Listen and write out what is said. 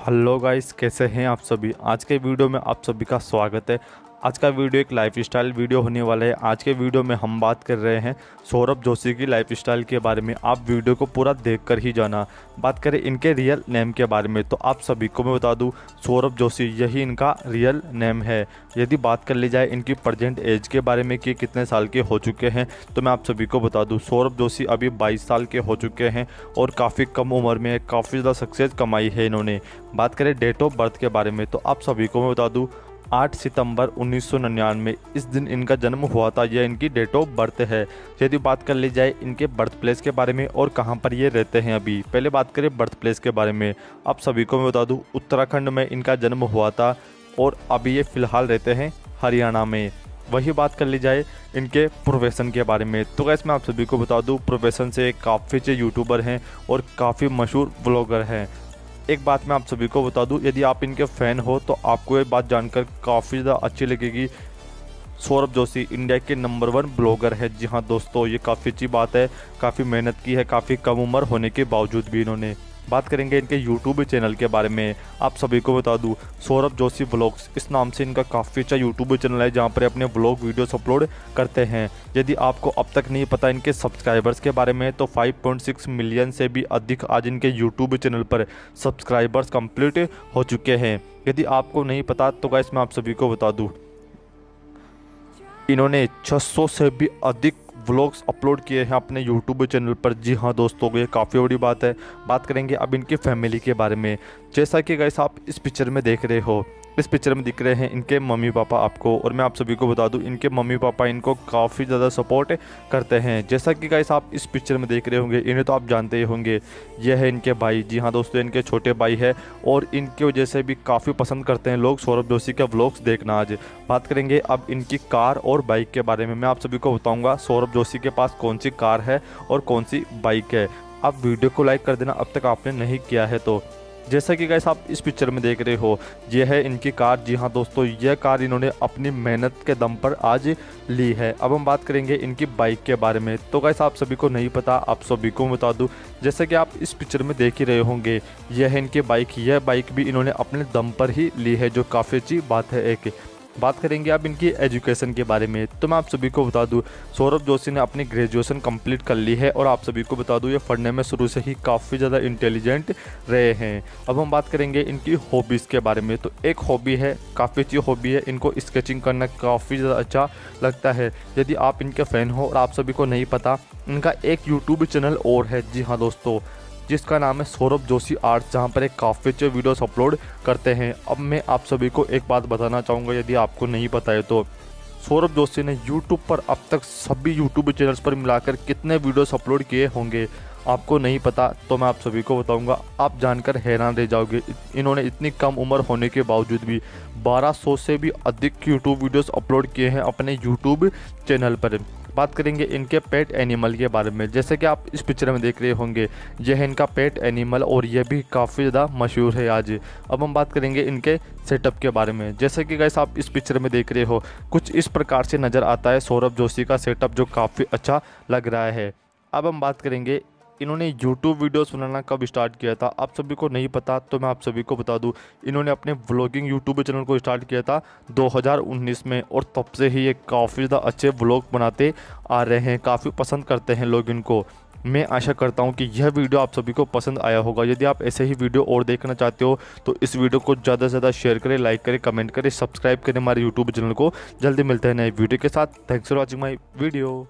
Hello guys, कैसे हैं आप सभी? आज के वीडियो में आप सभी का स्वागत है। आज का वीडियो एक लाइफ स्टाइल वीडियो होने वाला है। आज के वीडियो में हम बात कर रहे हैं सौरभ जोशी की लाइफ स्टाइल के बारे में। आप वीडियो को पूरा देख कर ही जाना। बात करें इनके रियल नेम के बारे में तो आप सभी को मैं बता दूँ, सौरभ जोशी, यही इनका रियल नेम है। यदि बात कर ली जाए इनकी प्रजेंट एज के बारे में कि कितने साल के हो चुके हैं तो मैं आप सभी को बता दूँ, सौरभ जोशी अभी बाईस साल के हो चुके हैं और काफ़ी कम उम्र में काफ़ी ज़्यादा सक्सेस कमाई है इन्होंने। बात करें डेट ऑफ़ बर्थ के बारे में तो आप सभी को मैं बता दूँ 8 सितंबर उन्नीस सौ निन्यानवे। इस दिन इनका जन्म हुआ था, यह इनकी डेट ऑफ़ बर्थ है। यदि बात कर ली जाए इनके बर्थ प्लेस के बारे में और कहाँ पर ये रहते हैं अभी? पहले बात करें बर्थ प्लेस के बारे में। आप सभी को मैं बता दूँ, उत्तराखंड में इनका जन्म हुआ था और अभी ये फ़िलहाल रहते हैं हरियाणा में। वही बात कर ली जाए इनके प्रोफेशन के बारे में। तो गैस मैं आप सभी को बता दूँ प्रोफेशन से काफ़ी अच्छे यूट्यूबर हैं और काफ़ी मशहूर ब्लॉगर हैं। एक बात मैं आप सभी को बता दूँ, यदि आप इनके फ़ैन हो तो आपको ये बात जानकर काफ़ी ज़्यादा अच्छी लगेगी। सौरभ जोशी इंडिया के नंबर वन ब्लॉगर है। जी हाँ दोस्तों, ये काफ़ी अच्छी बात है, काफ़ी मेहनत की है, काफ़ी कम उम्र होने के बावजूद भी इन्होंने। बात करेंगे इनके यूट्यूब चैनल के बारे में। आप सभी को बता दूँ, सौरभ जोशी ब्लॉग्स इस नाम से इनका काफ़ी अच्छा यूट्यूब चैनल है, जहाँ पर अपने ब्लॉग वीडियोस अपलोड करते हैं। यदि आपको अब तक नहीं पता इनके सब्सक्राइबर्स के बारे में तो 5.6 मिलियन से भी अधिक आज इनके यूट्यूब चैनल पर सब्सक्राइबर्स कंप्लीट हो चुके हैं। यदि आपको नहीं पता तो गैस मैं आप सभी को बता दूँ, इन्होंने 600 से भी अधिक व्लॉग्स अपलोड किए हैं अपने यूट्यूब चैनल पर। जी हाँ दोस्तों, ये काफ़ी बड़ी बात है। बात करेंगे अब इनकी फैमिली के बारे में। जैसा कि गैस आप इस पिक्चर में देख रहे हो इस पिक्चर में दिख रहे हैं इनके मम्मी पापा आपको और मैं आप सभी को बता दूँ, इनके मम्मी पापा इनको काफ़ी ज़्यादा सपोर्ट करते हैं। जैसा कि गाइस आप इस पिक्चर में देख रहे होंगे, इन्हें तो आप जानते ही होंगे, यह है इनके भाई। जी हाँ दोस्तों, इनके छोटे भाई है और इनकी वजह से भी काफ़ी पसंद करते हैं लोग सौरभ जोशी के व्लॉग्स देखना आज। बात करेंगे अब इनकी कार और बाइक के बारे में। मैं आप सभी को बताऊँगा सौरभ जोशी के पास कौन सी कार है और कौन सी बाइक है। आप वीडियो को लाइक कर देना, अब तक आपने नहीं किया है तो। जैसा कि गैस आप इस पिक्चर में देख रहे हो, यह है इनकी कार। जी हाँ दोस्तों, यह कार इन्होंने अपनी मेहनत के दम पर आज ली है। अब हम बात करेंगे इनकी बाइक के बारे में। तो गैस आप सभी को नहीं पता, आप सभी को बता दूँ, जैसा कि आप इस पिक्चर में देख ही रहे होंगे, यह है इनकी बाइक यह बाइक भी इन्होंने अपने दम पर ही ली है, जो काफ़ी अच्छी बात है एक। बात करेंगे अब इनकी एजुकेशन के बारे में। तो मैं आप सभी को बता दूँ, सौरभ जोशी ने अपनी ग्रेजुएशन कंप्लीट कर ली है और आप सभी को बता दूँ, ये पढ़ने में शुरू से ही काफ़ी ज़्यादा इंटेलिजेंट रहे हैं। अब हम बात करेंगे इनकी हॉबीज़ के बारे में। तो एक हॉबी है, काफ़ी अच्छी हॉबी है। इनको स्केचिंग करना काफ़ी ज़्यादा अच्छा लगता है। यदि आप इनके फ़ैन हो और आप सभी को नहीं पता, इनका एक यूट्यूब चैनल और है। जी हाँ दोस्तों जिसका नाम है सौरभ जोशी आर्ट, जहाँ पर एक काफ़ी अच्छे वीडियोस अपलोड करते हैं। अब मैं आप सभी को एक बात बताना चाहूँगा, यदि आपको नहीं पता है तो। सौरभ जोशी ने यूट्यूब पर अब तक सभी यूट्यूब चैनल्स पर मिलाकर कितने वीडियोस अपलोड किए होंगे, आपको नहीं पता तो मैं आप सभी को बताऊँगा। आप जानकर हैरान रह जाओगे, इन्होंने इतनी कम उम्र होने के बावजूद भी 1200 से भी अधिक यूट्यूब वीडियोस अपलोड किए हैं अपने यूट्यूब चैनल पर। बात करेंगे इनके पेट एनिमल के बारे में। जैसे कि आप इस पिक्चर में देख रहे होंगे, यह है इनका पेट एनिमल और यह भी काफ़ी ज़्यादा मशहूर है आज। अब हम बात करेंगे इनके सेटअप के बारे में। जैसे कि गैस आप इस पिक्चर में देख रहे हो, कुछ इस प्रकार से नज़र आता है सौरभ जोशी का सेटअप जो काफ़ी अच्छा लग रहा है। अब हम बात करेंगे इन्होंने यूट्यूब वीडियोस बनाना कब स्टार्ट किया था, आप सभी को नहीं पता तो मैं आप सभी को बता दूँ, इन्होंने अपने व्लॉगिंग यूट्यूब चैनल को स्टार्ट किया था 2019 में और तब से ही ये काफ़ी ज़्यादा अच्छे व्लॉग बनाते आ रहे हैं, काफ़ी पसंद करते हैं लोग इनको। मैं आशा करता हूँ कि यह वीडियो आप सभी को पसंद आया होगा। यदि आप ऐसे ही वीडियो और देखना चाहते हो तो इस वीडियो को ज़्यादा से ज़्यादा शेयर करें लाइक करें कमेंट करें सब्सक्राइब करें हमारे यूट्यूब चैनल को। जल्दी मिलते हैं नए वीडियो के साथ। Thanks for watching my video